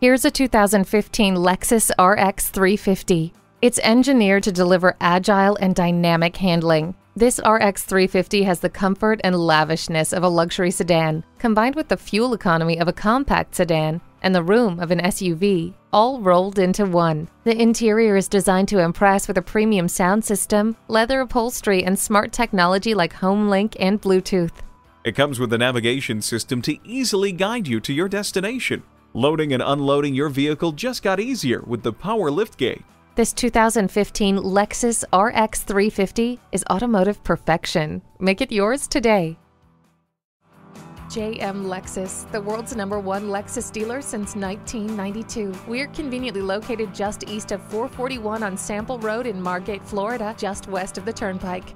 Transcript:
Here's a 2015 Lexus RX 350. It's engineered to deliver agile and dynamic handling. This RX 350 has the comfort and lavishness of a luxury sedan, combined with the fuel economy of a compact sedan and the room of an SUV, all rolled into one. The interior is designed to impress with a premium sound system, leather upholstery, and smart technology like HomeLink and Bluetooth. It comes with a navigation system to easily guide you to your destination. Loading and unloading your vehicle just got easier with the power liftgate. This 2015 Lexus RX 350 is automotive perfection. Make it yours today. JM Lexus, the world's number one Lexus dealer since 1992. We're conveniently located just east of 441 on Sample Road in Margate, Florida, just west of the Turnpike.